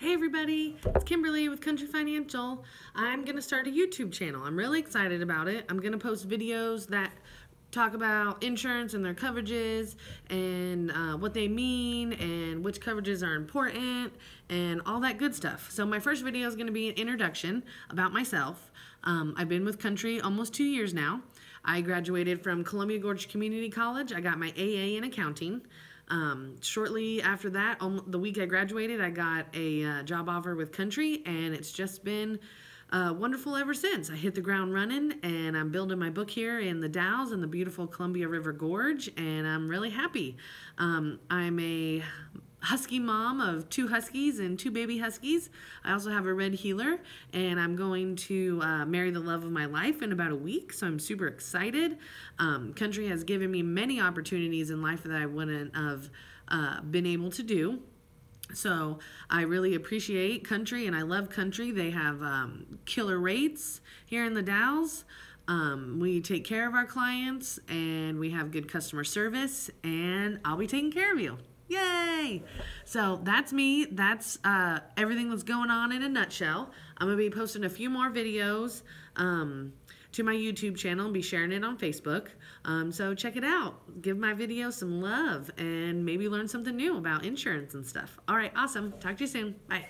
Hey everybody, it's Kimberly with Country Financial. I'm to start a YouTube channel. I'm really excited about it. I'm to post videos that talk about insurance and their coverages and uh, what they mean and which coverages are important and all that good stuff. So my first video is going to be an introduction about myself. Um, I've been with Country almost two years now. I graduated from Columbia Gorge Community College. I got my AA in accounting. Um, shortly after that, um, the week I graduated, I got a uh, job offer with Country, and it's just been uh, wonderful ever since. I hit the ground running, and I'm building my book here in the Dalles and the beautiful Columbia River Gorge, and I'm really happy. Um, I'm a husky mom of two huskies and two baby huskies. I also have a red heeler, and I'm going to uh, marry the love of my life in about a week, so I'm super excited. Um, country has given me many opportunities in life that I wouldn't have uh, been able to do. So I really appreciate country and I love country. They have um, killer rates here in the Dalles. Um, we take care of our clients and we have good customer service, and I'll be taking care of you. Yay! So that's me. That's uh, everything that's going on in a nutshell. I'm going to be posting a few more videos um, to my YouTube channel and be sharing it on Facebook. Um, so check it out. Give my video some love and maybe learn something new about insurance and stuff. All right, awesome. Talk to you soon. Bye.